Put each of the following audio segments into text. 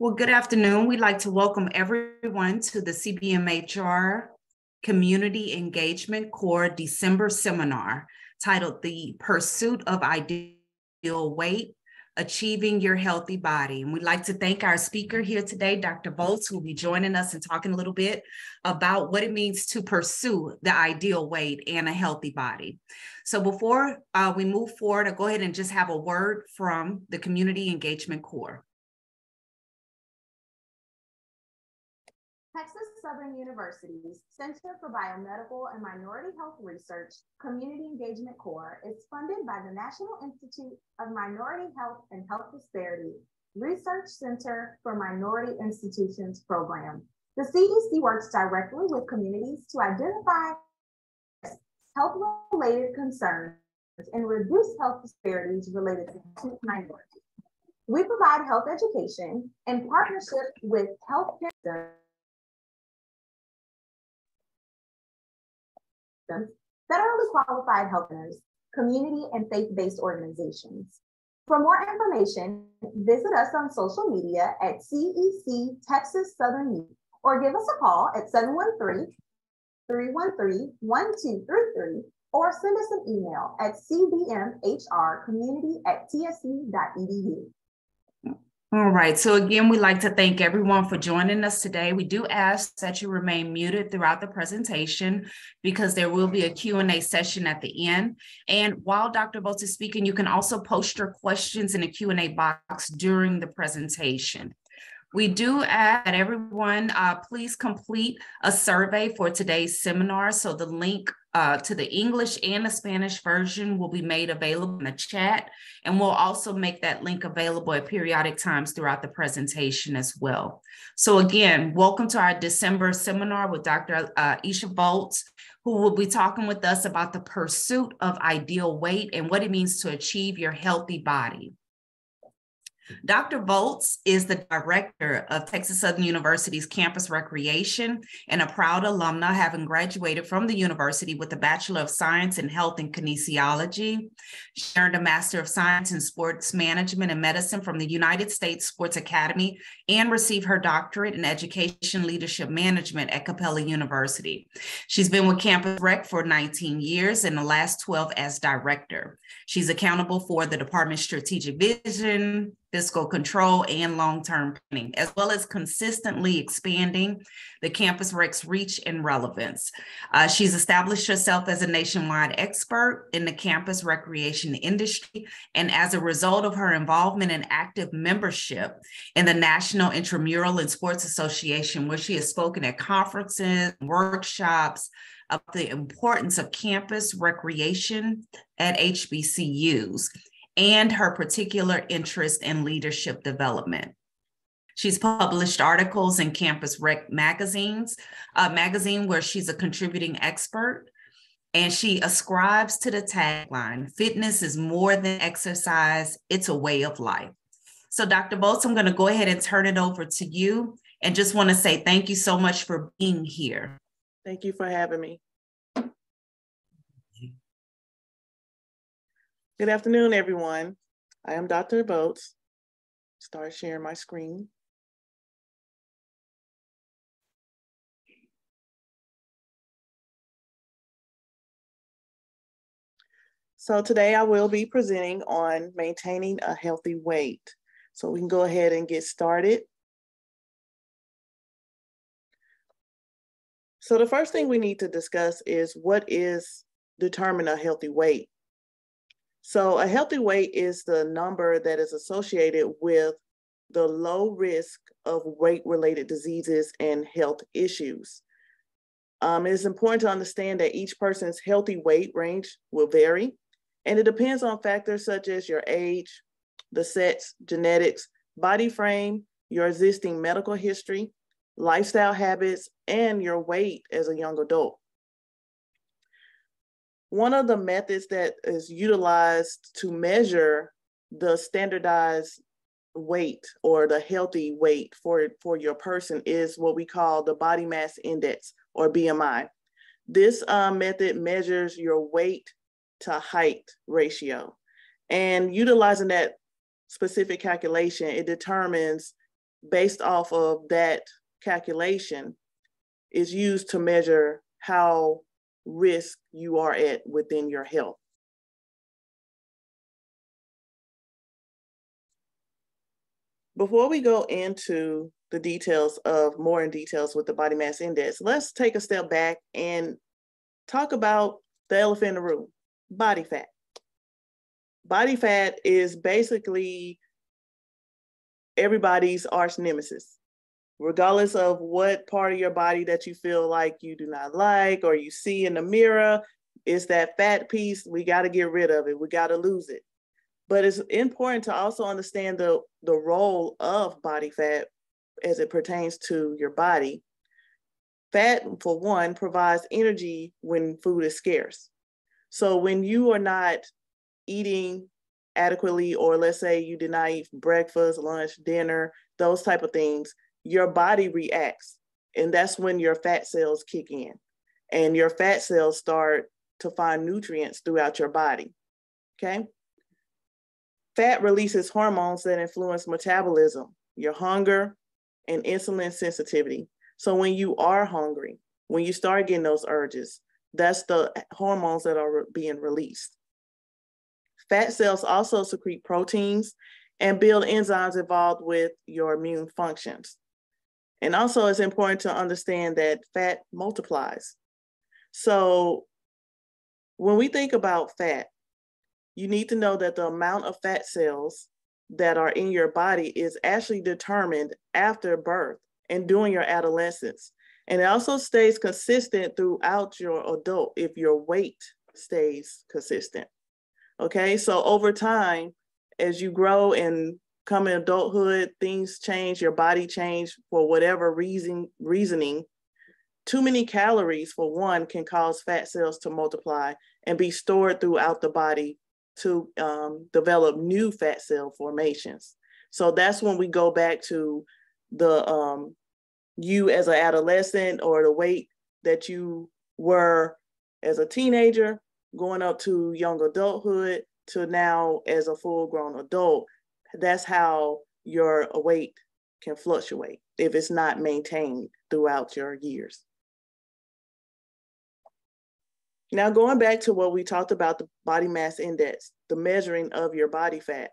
Well, good afternoon. We'd like to welcome everyone to the CBMHR Community Engagement Core December seminar titled The Pursuit of Ideal Weight Achieving Your Healthy Body. And we'd like to thank our speaker here today, Dr. Voltz, who will be joining us and talking a little bit about what it means to pursue the ideal weight and a healthy body. So before uh, we move forward, I'll go ahead and just have a word from the Community Engagement Core. Southern University's Center for Biomedical and Minority Health Research Community Engagement Core is funded by the National Institute of Minority Health and Health Disparity Research Center for Minority Institutions program. The CEC works directly with communities to identify health-related concerns and reduce health disparities related to minorities. We provide health education in partnership with health federally qualified health centers, community and faith-based organizations. For more information, visit us on social media at CEC Texas Southern U or give us a call at 713-313-1233 or send us an email at cbmhrcommunity at tsu.edu. All right. So again, we'd like to thank everyone for joining us today. We do ask that you remain muted throughout the presentation because there will be a Q&A session at the end. And while Dr. Voltz is speaking, you can also post your questions in the Q&A box during the presentation. We do ask that everyone uh, please complete a survey for today's seminar. So the link uh, to the English and the Spanish version will be made available in the chat. And we'll also make that link available at periodic times throughout the presentation as well. So again, welcome to our December seminar with Dr. Uh, Iisha Voltz, who will be talking with us about the pursuit of ideal weight and what it means to achieve your healthy body. Dr. Voltz is the director of Texas Southern University's campus recreation and a proud alumna, having graduated from the university with a Bachelor of Science in Health and Kinesiology. She earned a Master of Science in Sports Management and Medicine from the United States Sports Academy and received her doctorate in Education Leadership Management at Capella University. She's been with Campus Rec for 19 years and the last 12 as director. She's accountable for the department's strategic vision, fiscal control, and long-term planning, as well as consistently expanding the campus rec's reach and relevance. Uh, she's established herself as a nationwide expert in the campus recreation industry, and as a result of her involvement and active membership in the National Intramural and Sports Association, where she has spoken at conferences, workshops, of the importance of campus recreation at HBCUs and her particular interest in leadership development. She's published articles in Campus Rec magazines, a magazine where she's a contributing expert. And she ascribes to the tagline fitness is more than exercise, it's a way of life. So, Dr. Voltz, I'm going to go ahead and turn it over to you and just want to say thank you so much for being here. Thank you for having me. Good afternoon, everyone. I am Dr. Boats. Start sharing my screen. So today I will be presenting on maintaining a healthy weight. So we can go ahead and get started. So the first thing we need to discuss is what is determine a healthy weight. So a healthy weight is the number that is associated with the low risk of weight-related diseases and health issues. Um, it is important to understand that each person's healthy weight range will vary, and it depends on factors such as your age, the sex, genetics, body frame, your existing medical history, lifestyle habits, and your weight as a young adult. One of the methods that is utilized to measure the standardized weight or the healthy weight for, for your person is what we call the body mass index or BMI. This uh, method measures your weight to height ratio. And utilizing that specific calculation, it determines based off of that calculation is used to measure how risk you are at within your health. Before we go into the details of more in details with the body mass index, let's take a step back and talk about the elephant in the room, body fat. Body fat is basically everybody's arch nemesis. Regardless of what part of your body that you feel like you do not like or you see in the mirror, it's that fat piece. We got to get rid of it. We got to lose it. But it's important to also understand the, the role of body fat as it pertains to your body. Fat, for one, provides energy when food is scarce. So when you are not eating adequately, or let's say you did not eat breakfast, lunch, dinner, those type of things, your body reacts. And that's when your fat cells kick in. And your fat cells start to find nutrients throughout your body. Okay. Fat releases hormones that influence metabolism, your hunger, and insulin sensitivity. So when you are hungry, when you start getting those urges, that's the hormones that are being released. Fat cells also secrete proteins and build enzymes involved with your immune functions. And also it's important to understand that fat multiplies. So when we think about fat, you need to know that the amount of fat cells that are in your body is actually determined after birth and during your adolescence. And it also stays consistent throughout your adult if your weight stays consistent. Okay, so over time, as you grow and come in adulthood, things change, your body change for whatever reason reasoning. Too many calories, for one, can cause fat cells to multiply and be stored throughout the body to um, develop new fat cell formations. So that's when we go back to the um, you as an adolescent or the weight that you were as a teenager, going up to young adulthood to now as a full grown adult. That's how your weight can fluctuate if it's not maintained throughout your years. Now, going back to what we talked about the body mass index, the measuring of your body fat.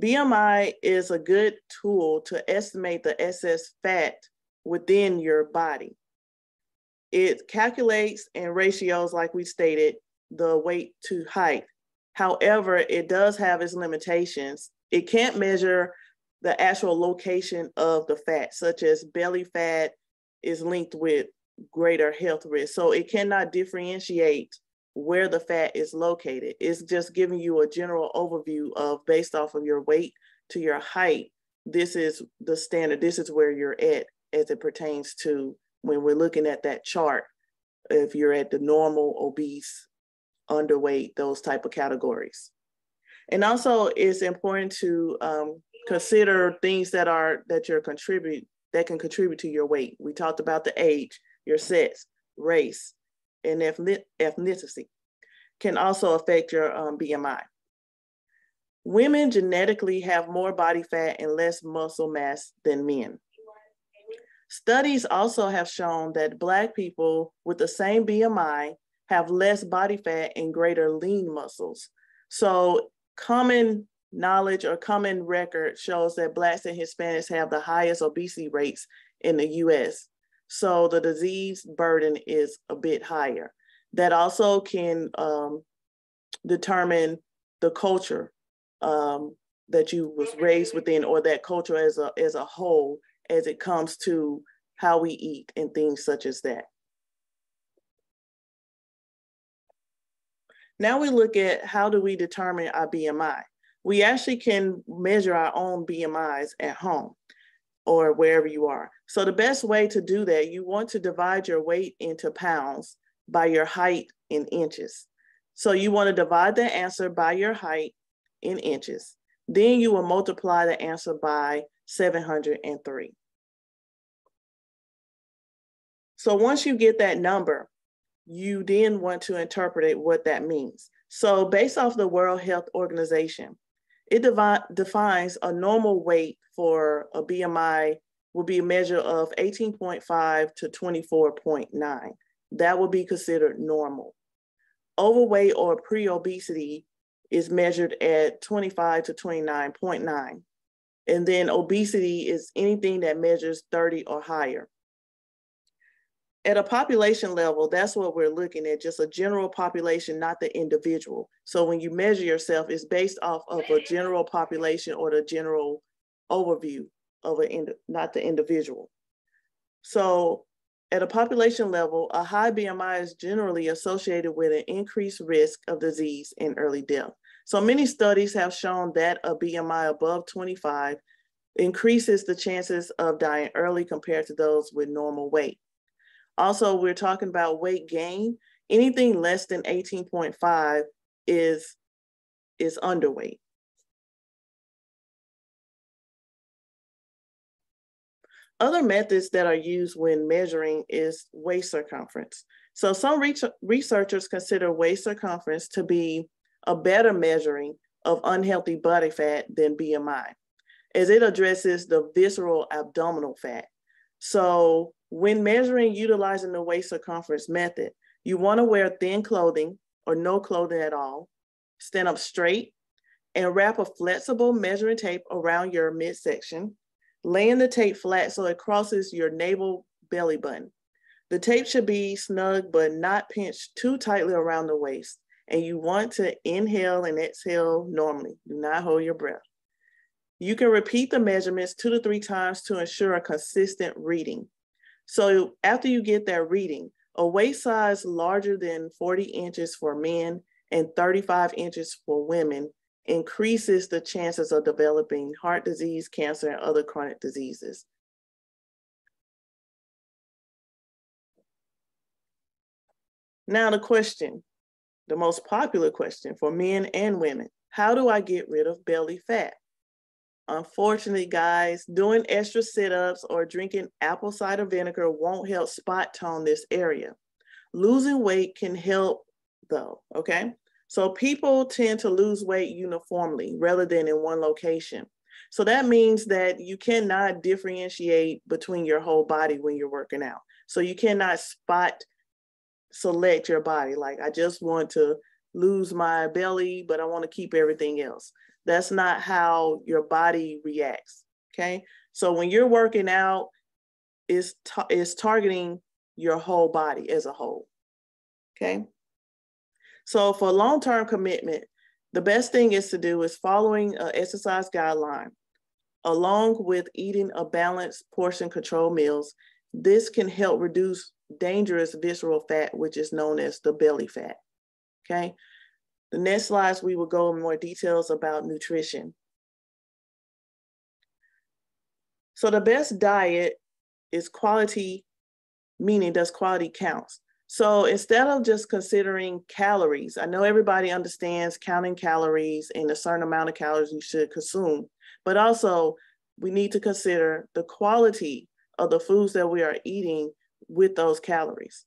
BMI is a good tool to estimate the excess fat within your body. It calculates and ratios, like we stated, the weight to height. However, it does have its limitations. It can't measure the actual location of the fat, such as belly fat is linked with greater health risk. So it cannot differentiate where the fat is located. It's just giving you a general overview of based off of your weight to your height. This is the standard. This is where you're at as it pertains to when we're looking at that chart. If you're at the normal, obese, underweight, those type of categories. And also it's important to um, consider things that are that you're contribute that can contribute to your weight. We talked about the age, your sex, race, and ethnicity can also affect your um, BMI. Women genetically have more body fat and less muscle mass than men. Studies also have shown that Black people with the same BMI have less body fat and greater lean muscles. So, common knowledge or common record shows that Blacks and Hispanics have the highest obesity rates in the US. So the disease burden is a bit higher. That also can um, determine the culture um, that you was raised within or that culture as a, as a whole as it comes to how we eat and things such as that. Now we look at how do we determine our BMI. We actually can measure our own BMIs at home or wherever you are. So the best way to do that, you want to divide your weight into pounds by your height in inches. So you want to divide the answer by your height in inches. Then you will multiply the answer by 703. So once you get that number, you then want to interpret it what that means. So based off the World Health Organization, It devi- defines a normal weight for a BMI will be a measure of 18.5 to 24.9. That will be considered normal. Overweight or pre-obesity is measured at 25 to 29.9. And then obesity is anything that measures 30 or higher. At a population level, that's what we're looking at, just a general population, not the individual. So when you measure yourself, it's based off of a general population or the general overview of an, not the individual. So at a population level, a high BMI is generally associated with an increased risk of disease and early death. So many studies have shown that a BMI above 25 increases the chances of dying early compared to those with normal weight. Also, we're talking about weight gain. Anything less than 18.5 is, is underweight. Other methods that are used when measuring is waist circumference. So some researchers consider waist circumference to be a better measuring of unhealthy body fat than BMI, as it addresses the visceral abdominal fat. So when measuring utilizing the waist circumference method, you wanna wear thin clothing or no clothing at all, stand up straight, and wrap a flexible measuring tape around your midsection laying the tape flat so it crosses your navel belly button. The tape should be snug but not pinched too tightly around the waist. And you want to inhale and exhale normally. Do not hold your breath. You can repeat the measurements two to three times to ensure a consistent reading. So after you get that reading, a waist size larger than 40 inches for men and 35 inches for women increases the chances of developing heart disease, cancer, and other chronic diseases. Now the question, the most popular question for men and women, how do I get rid of belly fat? Unfortunately, guys, doing extra sit-ups or drinking apple cider vinegar won't help spot tone this area. Losing weight can help though, okay? So people tend to lose weight uniformly rather than in one location. So that means that you cannot differentiate between your whole body when you're working out. So you cannot spot select your body. Like, I just want to lose my belly, but I want to keep everything else. That's not how your body reacts. Okay. So when you're working out, it's, ta- it's targeting your whole body as a whole. Okay. So for long-term commitment, the best thing is to do is following an exercise guideline, along with eating a balanced portion control meals. This can help reduce dangerous visceral fat, which is known as the belly fat, okay? The next slides, we will go in more details about nutrition. So the best diet is quality, meaning does quality counts. So instead of just considering calories, I know everybody understands counting calories and a certain amount of calories you should consume, but also we need to consider the quality of the foods that we are eating with those calories.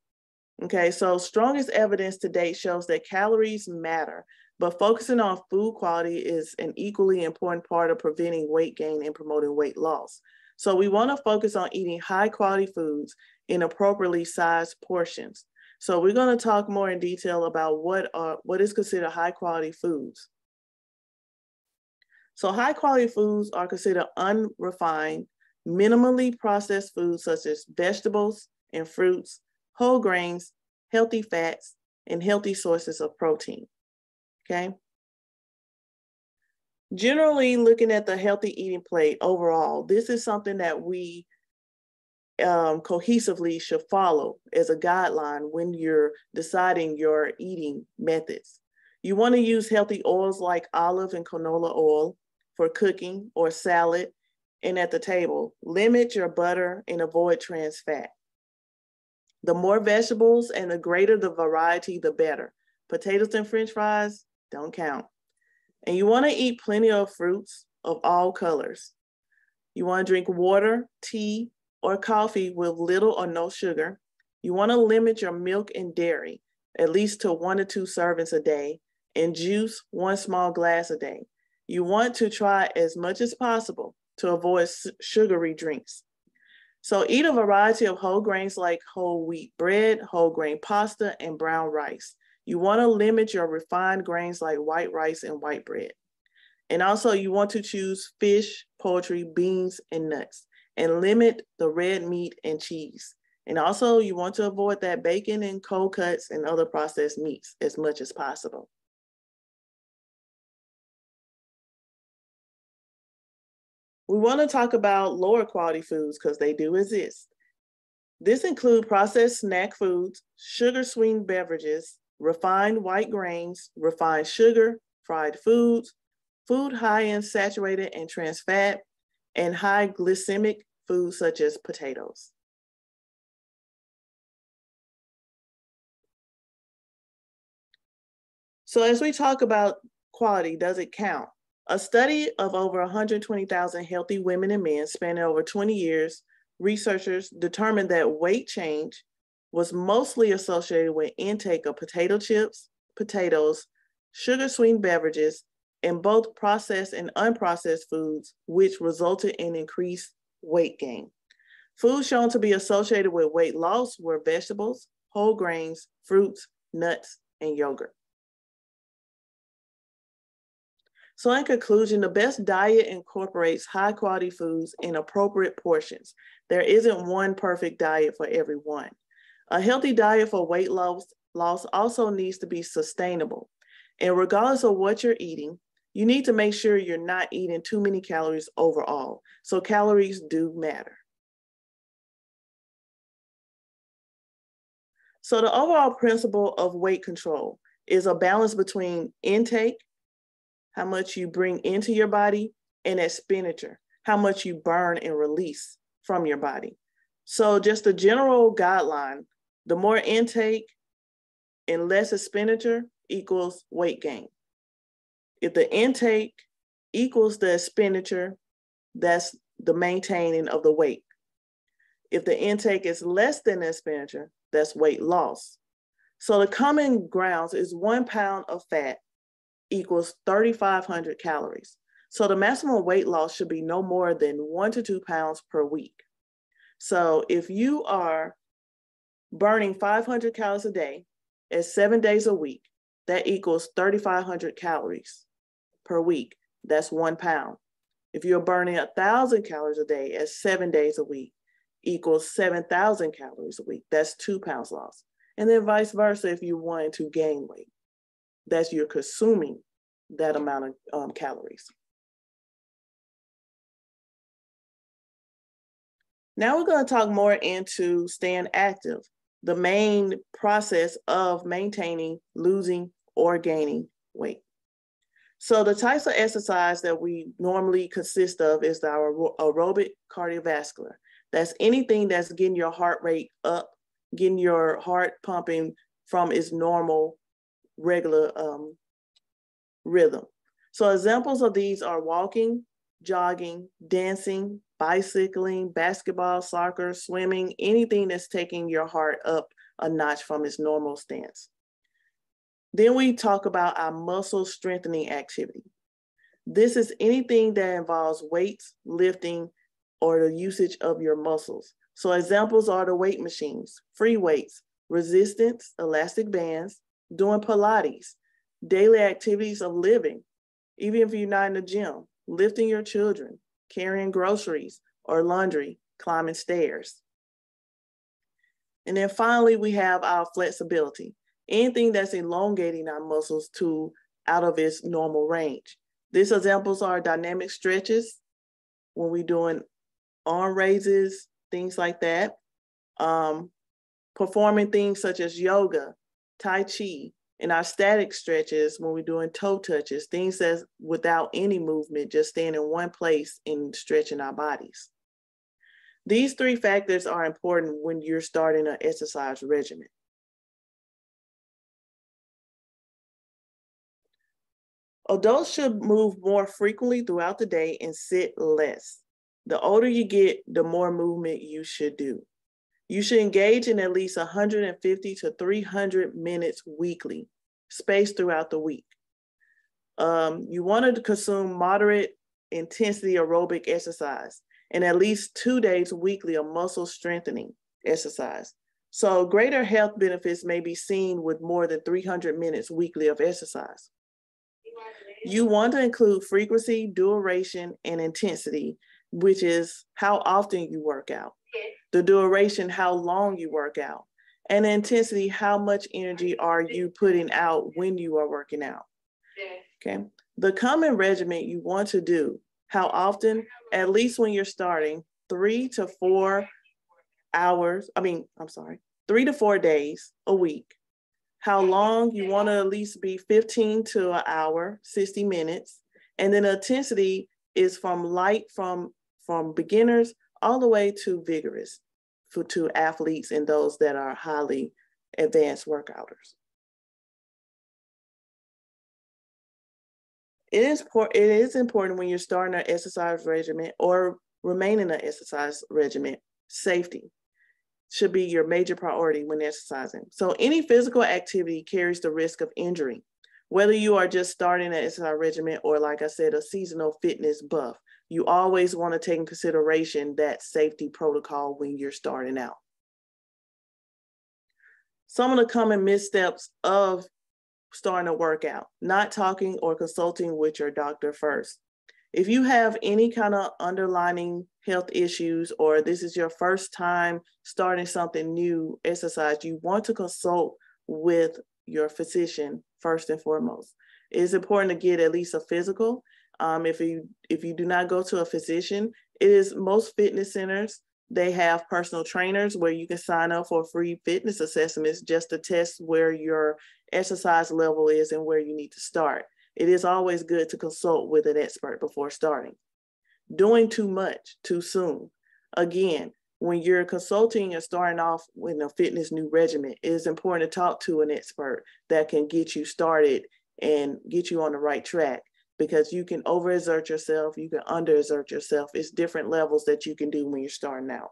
Okay, so strongest evidence to date shows that calories matter, but focusing on food quality is an equally important part of preventing weight gain and promoting weight loss. So we want to focus on eating high quality foods in appropriately sized portions. So we're going to talk more in detail about what are what is considered high quality foods. So high quality foods are considered unrefined, minimally processed foods such as vegetables and fruits, whole grains, healthy fats, and healthy sources of protein. Okay. Generally, looking at the healthy eating plate overall, this is something that we um, cohesively should follow as a guideline when you're deciding your eating methods. You want to use healthy oils like olive and canola oil for cooking or salad and at the table. Limit your butter and avoid trans fat. The more vegetables and the greater the variety, the better. Potatoes and french fries don't count. And you want to eat plenty of fruits of all colors. You want to drink water, tea, or coffee with little or no sugar. You want to limit your milk and dairy at least to one to two servings a day, and juice one small glass a day. You want to try as much as possible to avoid sugary drinks. So eat a variety of whole grains like whole wheat bread, whole grain pasta, and brown rice. You want to limit your refined grains like white rice and white bread. And also you want to choose fish, poultry, beans, and nuts, and limit the red meat and cheese. And also you want to avoid that bacon and cold cuts and other processed meats as much as possible. We want to talk about lower quality foods because they do exist. This include processed snack foods, sugar sweetened beverages, refined white grains, refined sugar, fried foods, food high in saturated and trans fat, and high glycemic foods such as potatoes. So as we talk about quality, does it count? A study of over 120,000 healthy women and men spanning over 20 years, researchers determined that weight change was mostly associated with intake of potato chips, potatoes, sugar sweetened beverages, and both processed and unprocessed foods, which resulted in increased weight gain. Foods shown to be associated with weight loss were vegetables, whole grains, fruits, nuts, and yogurt. So in conclusion, the best diet incorporates high quality foods in appropriate portions. There isn't one perfect diet for everyone. A healthy diet for weight loss, loss also needs to be sustainable. And regardless of what you're eating, you need to make sure you're not eating too many calories overall. So calories do matter. So the overall principle of weight control is a balance between intake how much you bring into your body, and expenditure, how much you burn and release from your body. So, just a general guideline the more intake and less expenditure equals weight gain. If the intake equals the expenditure, that's the maintaining of the weight. If the intake is less than the expenditure, that's weight loss. So the common grounds is one pound of fat equals 3,500 calories. So the maximum weight loss should be no more than one to two pounds per week. So if you are burning 500 calories a day at seven days a week, that equals 3,500 calories per week. That's one pound. If you're burning a thousand calories a day at seven days a week, equals 7,000 calories a week. That's two pounds lost. And then vice versa if you wanted to gain weight that you're consuming that amount of um, calories. Now we're going to talk more into staying active, the main process of maintaining, losing, or gaining weight. So the types of exercise that we normally consist of is our aerobic cardiovascular. That's anything that's getting your heart rate up, getting your heart pumping from its normal regular um, rhythm. So examples of these are walking, jogging, dancing, bicycling, basketball, soccer, swimming, anything that's taking your heart up a notch from its normal stance. Then we talk about our muscle strengthening activity. This is anything that involves weights, lifting, or the usage of your muscles. So examples are the weight machines, free weights, resistance, elastic bands, doing Pilates, daily activities of living, even if you're not in the gym, lifting your children, carrying groceries or laundry, climbing stairs. And then finally, we have our flexibility, anything that's elongating our muscles to out of its normal range. These examples are dynamic stretches when we're doing arm raises, things like that. Um, performing things such as yoga, Tai Chi, and our static stretches when we're doing toe touches, things that's without any movement, just staying in one place and stretching our bodies. These three factors are important when you're starting an exercise regimen. Adults should move more frequently throughout the day and sit less. The older you get, the more movement you should do. You should engage in at least 150 to 300 minutes weekly, spaced throughout the week. Um, you want to consume moderate intensity aerobic exercise and at least two days weekly of muscle strengthening exercise. So greater health benefits may be seen with more than 300 minutes weekly of exercise. You want to include frequency, duration, and intensity, which is how often you work out. The duration, how long you work out. And intensity, how much energy are you putting out when you are working out. Okay. The common regimen you want to do, how often, at least when you're starting, three to four hours, I mean, I'm sorry, three to four days a week. How long you want to at least be 15 to an hour, 60 minutes. And then intensity is from light from from beginners all the way to vigorous for to athletes and those that are highly advanced workouters. It is, it is important when you're starting an exercise regimen or remaining an exercise regimen, safety should be your major priority when exercising. So any physical activity carries the risk of injury, whether you are just starting an exercise regimen or like I said, a seasonal fitness buff, you always want to take in consideration that safety protocol when you're starting out. Some of the common missteps of starting a workout, not talking or consulting with your doctor first. If you have any kind of underlining health issues or this is your first time starting something new, exercise, you want to consult with your physician first and foremost. It is important to get at least a physical. Um, if you if you do not go to a physician, it is most fitness centers they have personal trainers where you can sign up for free fitness assessments just to test where your exercise level is and where you need to start. It is always good to consult with an expert before starting. Doing too much too soon. Again, when you're consulting and starting off with a fitness new regimen, it is important to talk to an expert that can get you started and get you on the right track because you can overexert yourself, you can underexert yourself. It's different levels that you can do when you're starting out.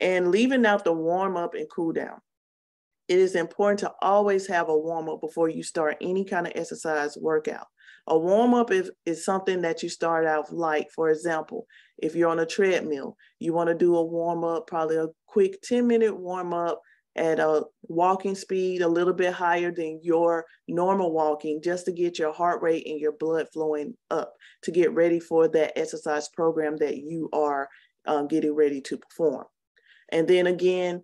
And leaving out the warm up and cool down. It is important to always have a warm up before you start any kind of exercise workout. A warm up is, is something that you start out light. For example, if you're on a treadmill, you want to do a warm up, probably a quick 10 minute warm up at a walking speed a little bit higher than your normal walking just to get your heart rate and your blood flowing up to get ready for that exercise program that you are um, getting ready to perform. And then again,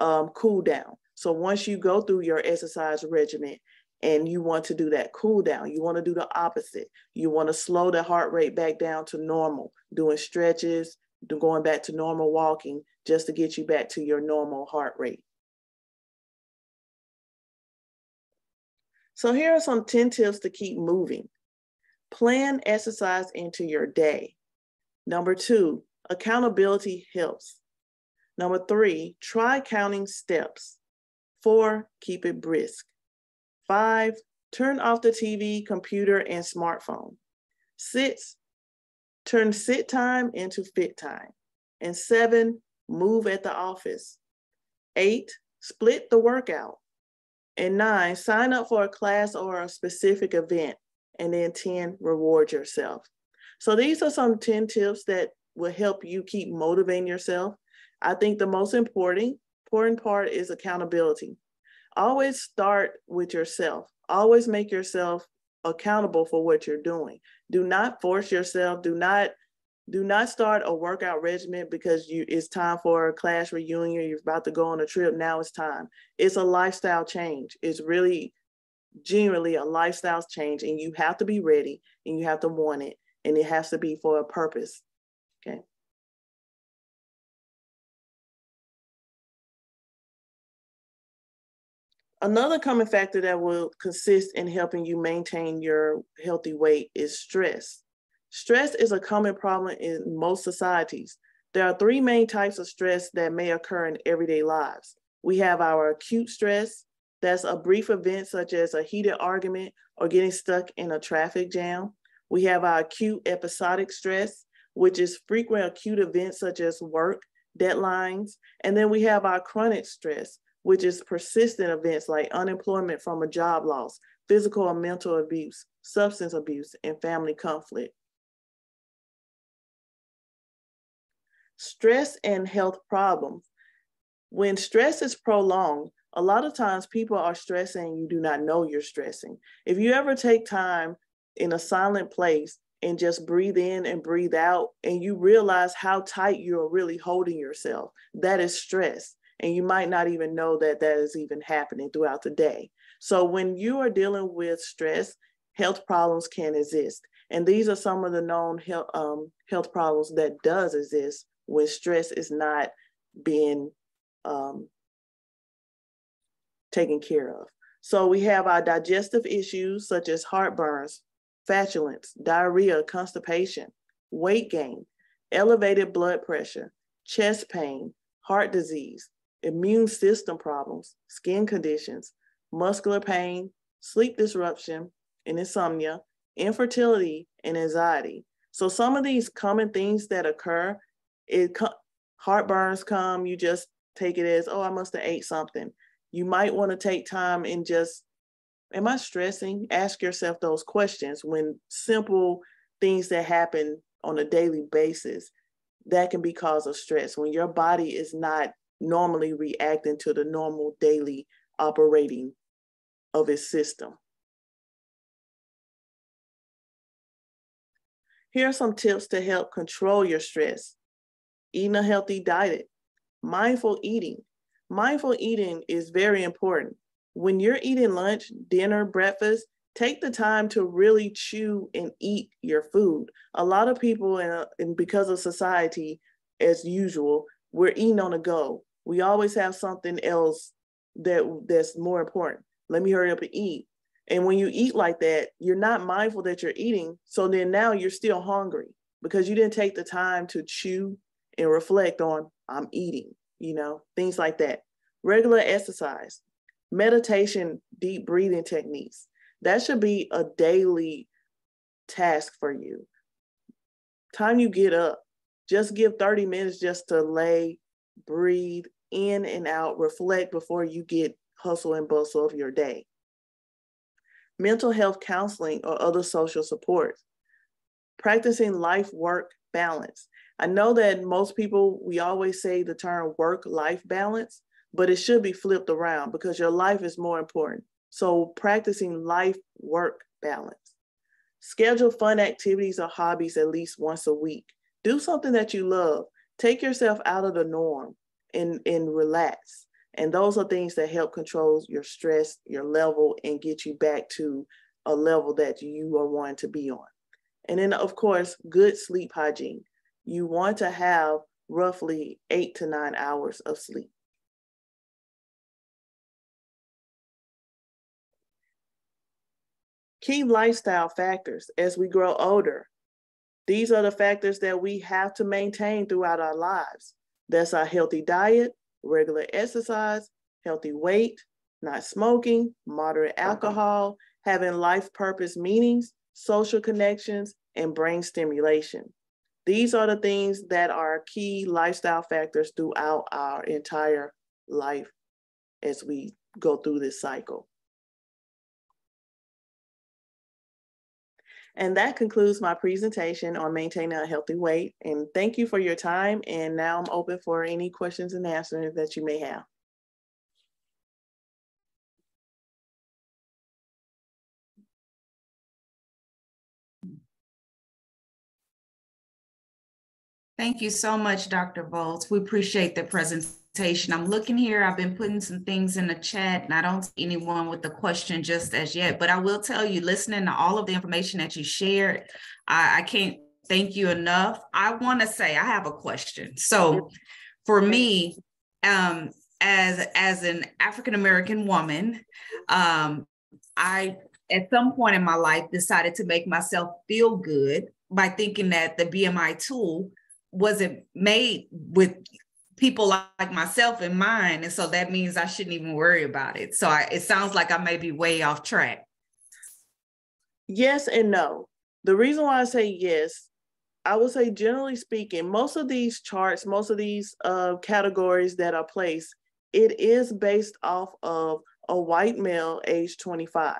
um, cool down. So once you go through your exercise regimen and you want to do that cool down, you want to do the opposite. You want to slow the heart rate back down to normal, doing stretches, going back to normal walking just to get you back to your normal heart rate. So here are some 10 tips to keep moving. Plan exercise into your day. Number two, accountability helps. Number three, try counting steps. Four, keep it brisk. Five, turn off the TV, computer, and smartphone. Six, turn sit time into fit time. And seven, move at the office. Eight, split the workout. And nine, sign up for a class or a specific event. And then 10, reward yourself. So these are some 10 tips that will help you keep motivating yourself. I think the most important, important part is accountability. Always start with yourself. Always make yourself accountable for what you're doing. Do not force yourself. Do not do not start a workout regimen because you it's time for a class reunion. You're about to go on a trip. Now it's time. It's a lifestyle change. It's really generally a lifestyle change and you have to be ready and you have to want it and it has to be for a purpose. Okay Another common factor that will consist in helping you maintain your healthy weight is stress. Stress is a common problem in most societies. There are three main types of stress that may occur in everyday lives. We have our acute stress, that's a brief event such as a heated argument or getting stuck in a traffic jam. We have our acute episodic stress, which is frequent acute events such as work, deadlines. And then we have our chronic stress, which is persistent events like unemployment from a job loss, physical and mental abuse, substance abuse, and family conflict. Stress and health problems. When stress is prolonged, a lot of times people are stressing, you do not know you're stressing. If you ever take time in a silent place and just breathe in and breathe out, and you realize how tight you're really holding yourself, that is stress. And you might not even know that that is even happening throughout the day. So when you are dealing with stress, health problems can exist. And these are some of the known health, um, health problems that does exist when stress is not being um, taken care of. So we have our digestive issues such as heartburns, flatulence, diarrhea, constipation, weight gain, elevated blood pressure, chest pain, heart disease, immune system problems, skin conditions, muscular pain, sleep disruption and insomnia, infertility, and anxiety. So some of these common things that occur, it heartburns come, you just take it as, oh, I must have ate something. You might want to take time and just, am I stressing? Ask yourself those questions when simple things that happen on a daily basis that can be cause of stress when your body is not normally reacting to the normal daily operating of its system. Here are some tips to help control your stress. Eating a healthy diet, mindful eating. Mindful eating is very important. When you're eating lunch, dinner, breakfast, take the time to really chew and eat your food. A lot of people, and because of society, as usual, we're eating on the go. We always have something else that that's more important. Let me hurry up and eat. And when you eat like that, you're not mindful that you're eating. So then now you're still hungry because you didn't take the time to chew and reflect on I'm eating, you know, things like that. Regular exercise, meditation, deep breathing techniques. That should be a daily task for you. Time you get up, just give 30 minutes just to lay, breathe in and out, reflect before you get hustle and bustle of your day. Mental health counseling or other social support. Practicing life work balance. I know that most people, we always say the term work life balance, but it should be flipped around because your life is more important. So, practicing life work balance. Schedule fun activities or hobbies at least once a week. Do something that you love. Take yourself out of the norm and, and relax. And those are things that help control your stress, your level, and get you back to a level that you are wanting to be on. And then, of course, good sleep hygiene. You want to have roughly eight to nine hours of sleep. Key lifestyle factors as we grow older. These are the factors that we have to maintain throughout our lives. That's our healthy diet, regular exercise, healthy weight, not smoking, moderate uh-huh. alcohol, having life purpose meanings, social connections, and brain stimulation. These are the things that are key lifestyle factors throughout our entire life as we go through this cycle. And that concludes my presentation on maintaining a healthy weight. And thank you for your time. And now I'm open for any questions and answers that you may have. Thank you so much, Dr. Voltz. We appreciate the presentation. I'm looking here. I've been putting some things in the chat, and I don't see anyone with the question just as yet. But I will tell you, listening to all of the information that you shared, I, I can't thank you enough. I want to say I have a question. So, for me, um, as as an African American woman, um, I at some point in my life decided to make myself feel good by thinking that the BMI tool wasn't made with people like myself in mind. And so that means I shouldn't even worry about it. So I, it sounds like I may be way off track. Yes and no. The reason why I say yes, I would say generally speaking, most of these charts, most of these uh, categories that are placed, it is based off of a white male age 25.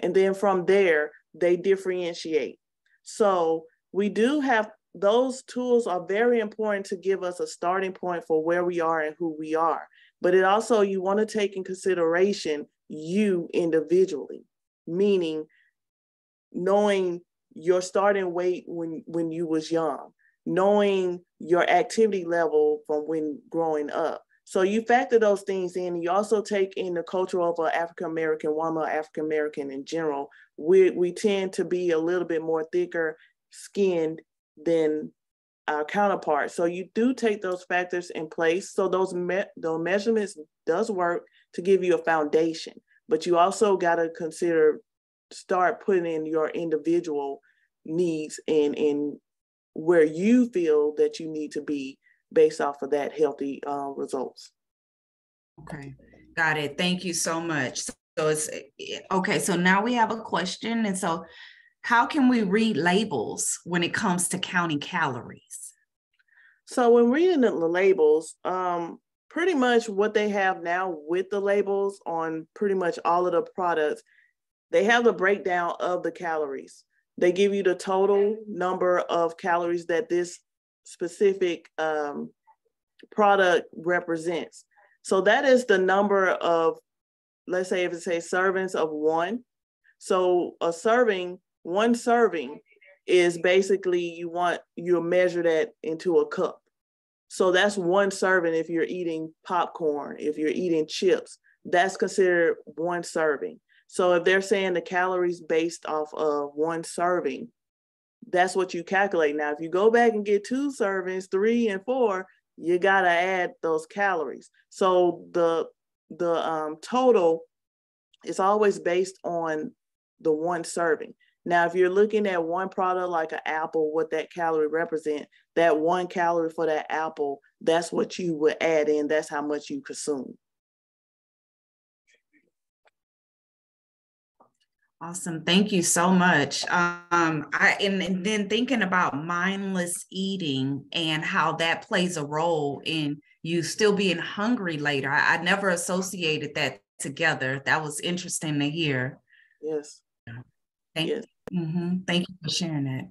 And then from there, they differentiate. So we do have those tools are very important to give us a starting point for where we are and who we are. But it also, you want to take in consideration you individually, meaning knowing your starting weight when, when you was young, knowing your activity level from when growing up. So you factor those things in. You also take in the culture of an African American woman, African American in general. We we tend to be a little bit more thicker skinned than our counterparts. So you do take those factors in place. So those me- those measurements does work to give you a foundation, but you also got to consider start putting in your individual needs and in where you feel that you need to be based off of that healthy uh, results. Okay, got it. Thank you so much. So it's okay. So now we have a question, and so how can we read labels when it comes to counting calories? So when reading the labels, um, pretty much what they have now with the labels on pretty much all of the products, they have the breakdown of the calories. They give you the total number of calories that this specific um, product represents. So that is the number of, let's say if it says servings of one. So a serving one serving is basically you want you measure that into a cup. So that's one serving if you're eating popcorn, if you're eating chips, that's considered one serving. So if they're saying the calories based off of one serving, that's what you calculate. Now, if you go back and get two servings, three and four, you gotta add those calories. So the the um, total is always based on the one serving. Now, if you're looking at one product like an apple, what that calorie represent, that one calorie for that apple, that's what you would add in. That's how much you consume. Awesome. Thank you so much. Um, I and, and then thinking about mindless eating and how that plays a role in you still being hungry later. I, I never associated that together. That was interesting to hear. Yes. Thank yes. Mm-hmm. Thank you for sharing that.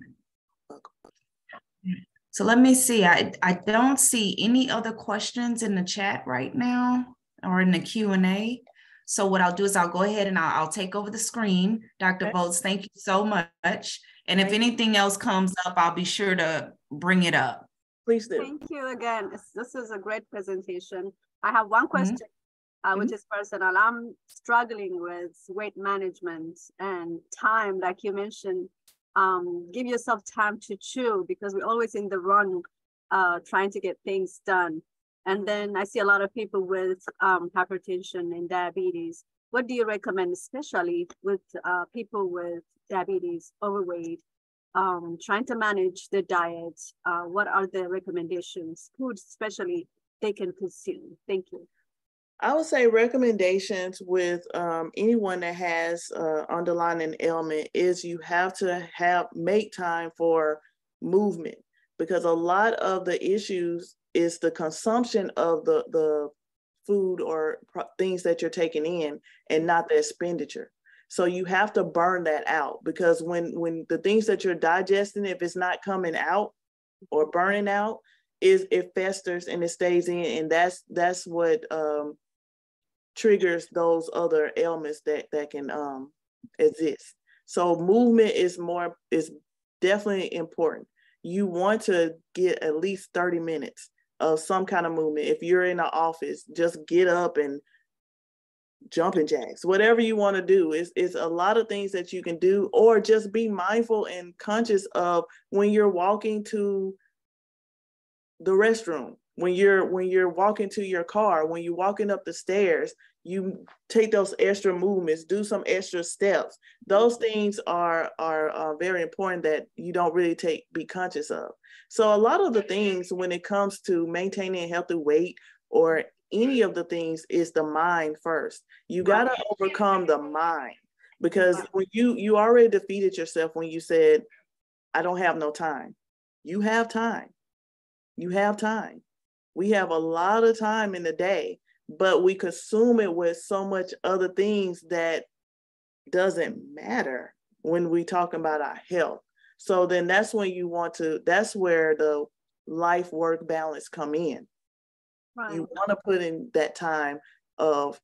So let me see. I, I don't see any other questions in the chat right now or in the Q&A. So what I'll do is I'll go ahead and I'll, I'll take over the screen. Dr. Okay. Voltz, thank you so much. And if anything else comes up, I'll be sure to bring it up. Please do. Thank you again. This is a great presentation. I have one mm-hmm. Question. Mm-hmm uh, which is personal. I'm struggling with weight management and time, like you mentioned. Um, give yourself time to chew because we're always in the run, uh, trying to get things done. And then I see a lot of people with um, hypertension and diabetes. What do you recommend, especially with uh, people with diabetes, overweight, um, trying to manage their diet? Uh, what are the recommendations, food especially, they can consume? Thank you. I would say recommendations with um, anyone that has uh, underlying ailment is you have to have make time for movement because a lot of the issues is the consumption of the the food or things that you're taking in and not the expenditure. So you have to burn that out because when when the things that you're digesting, if it's not coming out or burning out, is it festers and it stays in, and that's that's what um, triggers those other ailments that that can um, exist. So movement is more is definitely important. You want to get at least 30 minutes of some kind of movement. If you're in the office, just get up and jumping jacks, whatever you want to do. It's, it's a lot of things that you can do, or just be mindful and conscious of when you're walking to the restroom when you're when you're walking to your car when you're walking up the stairs you take those extra movements do some extra steps. Those things are are uh, very important that you don't really take be conscious of. So a lot of the things when it comes to maintaining healthy weight or any of the things is the mind first. You got to overcome the mind because when you you already defeated yourself when you said i don't have no time. You have time. You have time we have a lot of time in the day, but we consume it with so much other things that doesn't matter when we talk about our health. So then that's when you want to, that's where the life work balance come in. Right. You want to put in that time of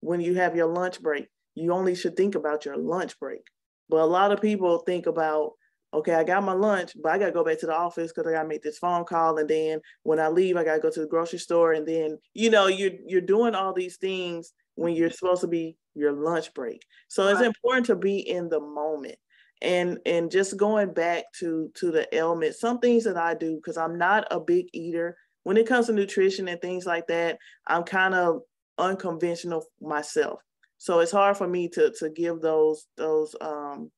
when you have your lunch break, you only should think about your lunch break. But a lot of people think about, okay, I got my lunch, but I got to go back to the office because I got to make this phone call. And then when I leave, I got to go to the grocery store. And then, you know, you're, you're doing all these things when you're supposed to be your lunch break. So it's important to be in the moment. And and just going back to to the ailment, some things that I do because I'm not a big eater. When it comes to nutrition and things like that, I'm kind of unconventional myself. So it's hard for me to to give those those um,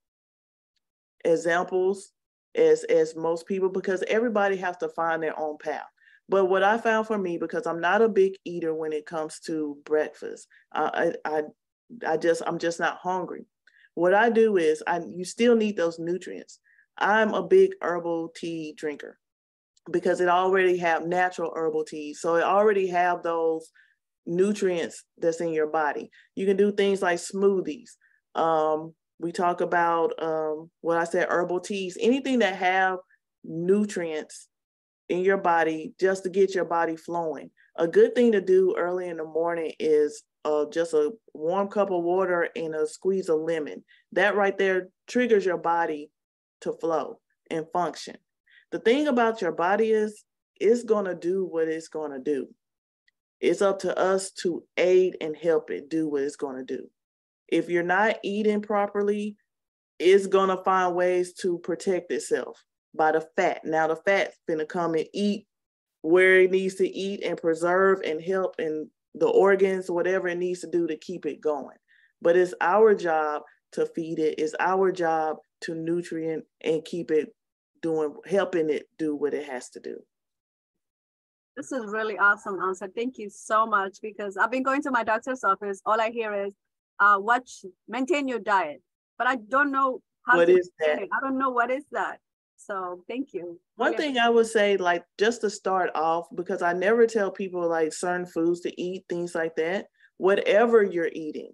examples as as most people because everybody has to find their own path. But what I found for me, because I'm not a big eater when it comes to breakfast, I, I, I just, I'm just not hungry. What I do is, I, you still need those nutrients. I'm a big herbal tea drinker because it already have natural herbal teas, so it already have those nutrients that's in your body. You can do things like smoothies. Um, we talk about um, what I said, herbal teas, anything that have nutrients in your body just to get your body flowing. A good thing to do early in the morning is uh, just a warm cup of water and a squeeze of lemon. That right there triggers your body to flow and function. The thing about your body is it's going to do what it's going to do. It's up to us to aid and help it do what it's going to do. If you're not eating properly, it's going to find ways to protect itself by the fat. Now the fat's gonna come and eat where it needs to eat and preserve and help and the organs, whatever it needs to do to keep it going. But it's our job to feed it. It's our job to nutrient and keep it doing, helping it do what it has to do. This is really awesome answer. Thank you so much because I've been going to my doctor's office. All I hear is, uh, watch, maintain your diet, but I don't know how what is that? It. I don't know what is that. So thank you. One thing I would say, like just to start off, because I never tell people like certain foods to eat, things like that. Whatever you're eating,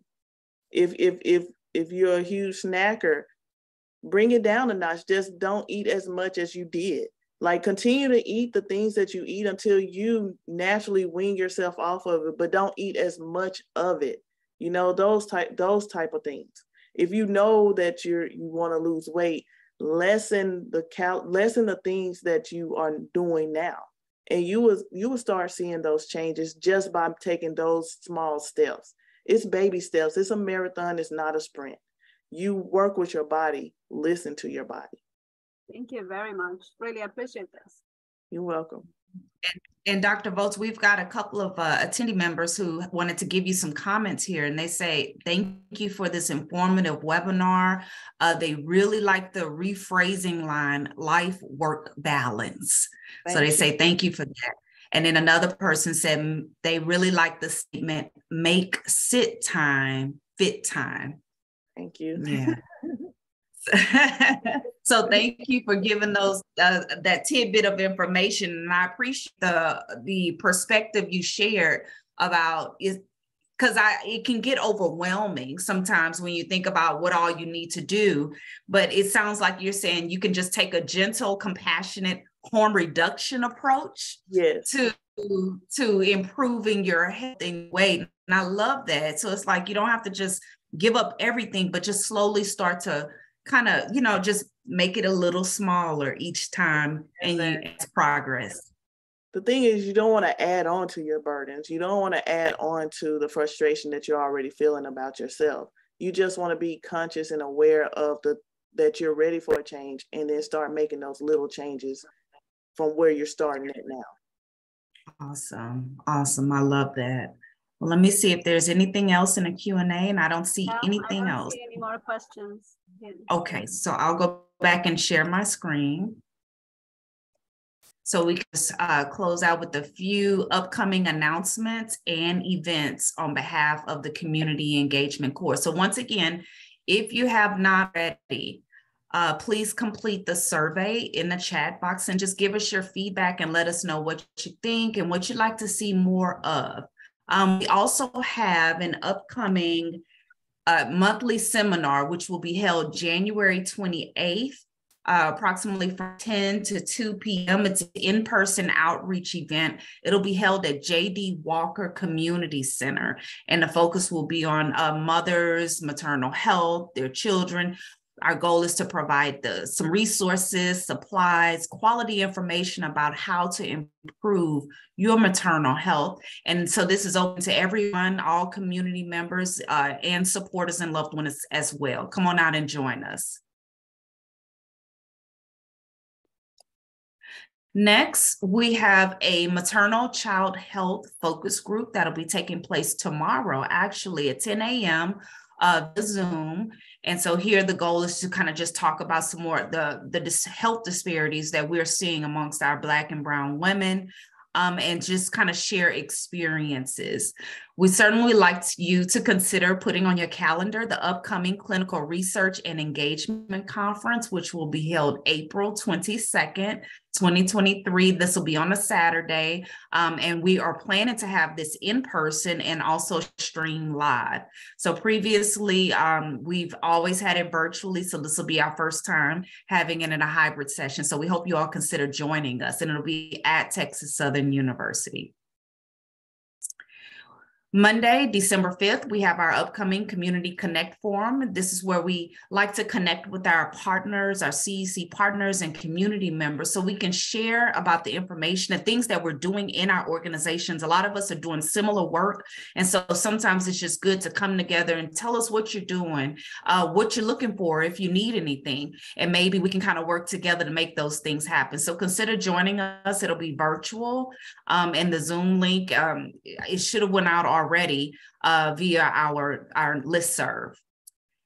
if if if if you're a huge snacker, bring it down a notch. Just don't eat as much as you did. Like continue to eat the things that you eat until you naturally wean yourself off of it, but don't eat as much of it. You know, those type those type of things. If you know that you're you want to lose weight, lessen the cal lessen the things that you are doing now. And you will you will start seeing those changes just by taking those small steps. It's baby steps. It's a marathon. It's not a sprint. You work with your body. Listen to your body. Thank you very much. Really appreciate this. You're welcome and, and Dr. Voltz, we've got a couple of uh, attending members who wanted to give you some comments here, and they say, Thank you for this informative webinar. Uh, they really like the rephrasing line, life work balance. Thank so they you. say, Thank you for that. And then another person said they really like the statement, make sit time fit time. Thank you. Yeah. so thank you for giving those uh, that tidbit of information, and I appreciate the the perspective you shared about is because I it can get overwhelming sometimes when you think about what all you need to do. But it sounds like you're saying you can just take a gentle, compassionate harm reduction approach yes. to to improving your health and weight. And I love that. So it's like you don't have to just give up everything, but just slowly start to kind of, you know, just make it a little smaller each time and you, it's progress. The thing is, you don't want to add on to your burdens. You don't want to add on to the frustration that you're already feeling about yourself. You just want to be conscious and aware of the that you're ready for a change and then start making those little changes from where you're starting it now. Awesome. Awesome. I love that. Well, let me see if there's anything else in the Q&A and I don't see anything I don't else. See any more questions. Okay, so I'll go back and share my screen. So we can uh, close out with a few upcoming announcements and events on behalf of the Community Engagement Corps. So once again, if you have not ready, uh, please complete the survey in the chat box and just give us your feedback and let us know what you think and what you'd like to see more of. Um, we also have an upcoming a monthly seminar, which will be held January 28th uh, approximately from 10 to 2 p.m. It's an in person outreach event. It'll be held at J.D. Walker Community Center, and the focus will be on uh, mothers, maternal health, their children. Our goal is to provide the, some resources, supplies, quality information about how to improve your maternal health. And so this is open to everyone, all community members uh, and supporters and loved ones as well. Come on out and join us. Next, we have a maternal child health focus group that'll be taking place tomorrow, actually at 10 a.m. Uh, the Zoom. And so here the goal is to kind of just talk about some more the the health disparities that we're seeing amongst our Black and Brown women, um, and just kind of share experiences. We certainly like you to consider putting on your calendar the upcoming Clinical Research and Engagement Conference, which will be held April 22nd 2023. This will be on a Saturday. Um, and we are planning to have this in person and also stream live. So previously, um, we've always had it virtually. So this will be our first time having it in a hybrid session. So we hope you all consider joining us, and it'll be at Texas Southern University. Monday, December 5th, we have our upcoming Community Connect Forum. This is where we like to connect with our partners, our CEC partners, and community members so we can share about the information and things that we're doing in our organizations. A lot of us are doing similar work. And so sometimes it's just good to come together and tell us what you're doing, uh, what you're looking for, if you need anything. And maybe we can kind of work together to make those things happen. So consider joining us. It'll be virtual. Um, and the Zoom link, um, it should have went out already already uh, via our, our list serve.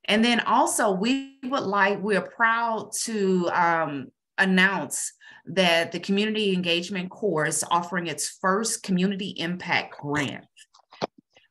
And then also we would like, we're proud to um, announce that the Community Engagement is offering its first Community Impact Grant.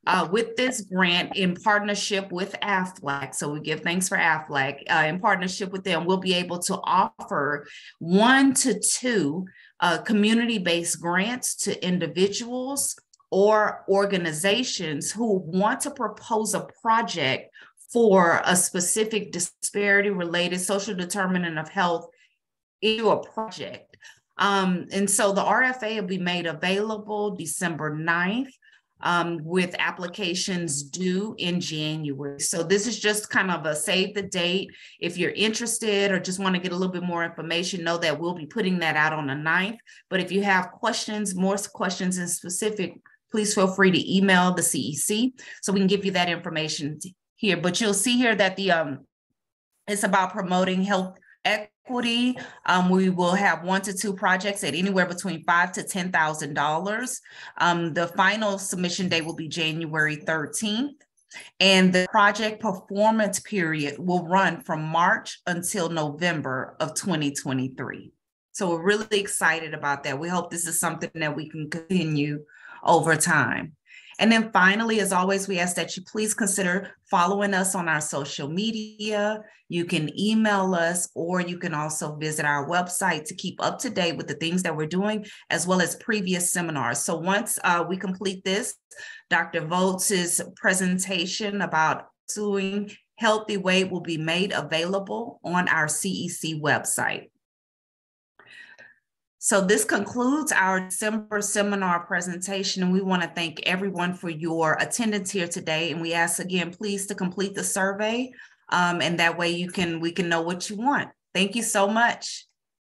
Uh, with this grant in partnership with AFLAC, so we give thanks for AFLAC, uh, in partnership with them, we'll be able to offer one to two uh, community-based grants to individuals or organizations who want to propose a project for a specific disparity related social determinant of health into a project. Um, and so the RFA will be made available December 9th um, with applications due in January. So this is just kind of a save the date. If you're interested or just want to get a little bit more information, know that we'll be putting that out on the 9th. But if you have questions, more questions in specific, please feel free to email the CEC so we can give you that information here. But you'll see here that the um, it's about promoting health equity. Um, we will have one to two projects at anywhere between five to ten thousand dollars. Um, the final submission date will be January thirteenth. And the project performance period will run from March until November of 2023. So we're really excited about that. We hope this is something that we can continue over time. And then finally, as always, we ask that you please consider following us on our social media. You can email us, or you can also visit our website to keep up to date with the things that we're doing, as well as previous seminars. So once uh, we complete this, Dr. Voltz's presentation about pursuing healthy weight will be made available on our CEC website. So this concludes our December seminar presentation, and we want to thank everyone for your attendance here today. And we ask again, please to complete the survey, um, and that way you can we can know what you want. Thank you so much.